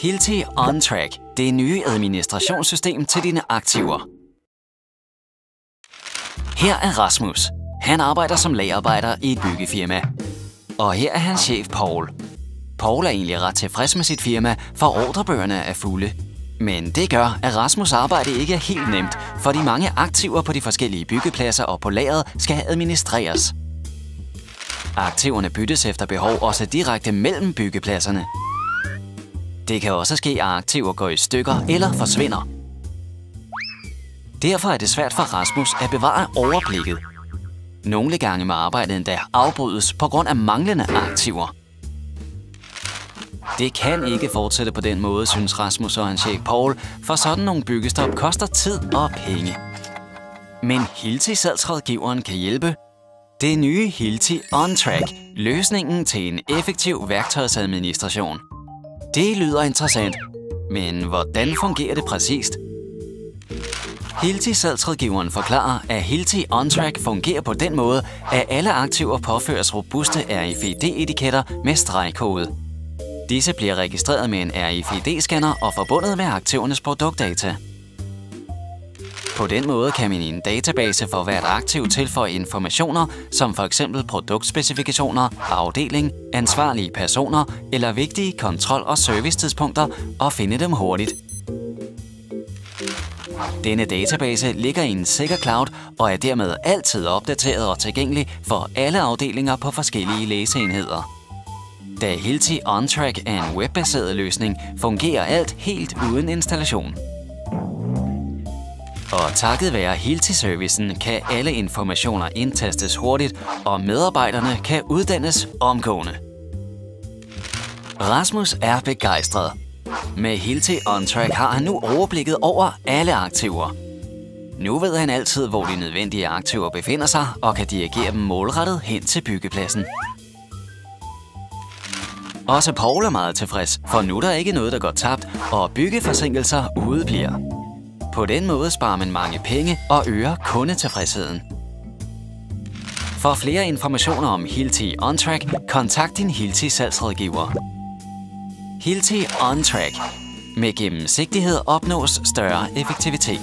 Hilti OnTrack, det nye administrationssystem til dine aktiver. Her er Rasmus. Han arbejder som lagerarbejder i et byggefirma. Og her er hans chef Paul. Paul er egentlig ret tilfreds med sit firma, for ordrebøgerne er fulde. Men det gør, at Rasmus' arbejde ikke er helt nemt, for de mange aktiver på de forskellige byggepladser og på lageret skal administreres. Aktiverne byttes efter behov også direkte mellem byggepladserne. Det kan også ske, at aktiver går i stykker eller forsvinder. Derfor er det svært for Rasmus at bevare overblikket. Nogle gange må arbejdet endda afbrydes på grund af manglende aktiver. Det kan ikke fortsætte på den måde, synes Rasmus og hans chef Paul, for sådan nogle byggestop koster tid og penge. Men Hilti salgsrådgiveren kan hjælpe. Det nye Hilti OnTrack, løsningen til en effektiv værktøjsadministration. Det lyder interessant, men hvordan fungerer det præcist? Hilti salgsrådgiveren forklarer, at Hilti OnTrack fungerer på den måde, at alle aktiver påføres robuste RFID-etiketter med stregkode. Disse bliver registreret med en RFID-scanner og forbundet med aktivernes produktdata. På den måde kan man i en database for hvert aktiv tilføje informationer, som f.eks. produktspecifikationer, afdeling, ansvarlige personer eller vigtige kontrol- og servicetidspunkter og finde dem hurtigt. Denne database ligger i en sikker cloud og er dermed altid opdateret og tilgængelig for alle afdelinger på forskellige læseenheder. Da Hilti OnTrack er en webbaseret løsning, fungerer alt helt uden installation. Og takket være Hilti-servicen kan alle informationer indtastes hurtigt, og medarbejderne kan uddannes omgående. Rasmus er begejstret. Med Hilti OnTrack har han nu overblikket over alle aktiver. Nu ved han altid, hvor de nødvendige aktiver befinder sig, og kan dirigere dem målrettet hen til byggepladsen. Også Paul er meget tilfreds, for nu er der ikke noget, der går tabt, og byggeforsinkelser udebliver. På den måde sparer man mange penge og øger kundetilfredsheden. For flere informationer om Hilti OnTrack, kontakt din Hilti salgsrådgiver. Hilti OnTrack. Med gennemsigtighed opnås større effektivitet.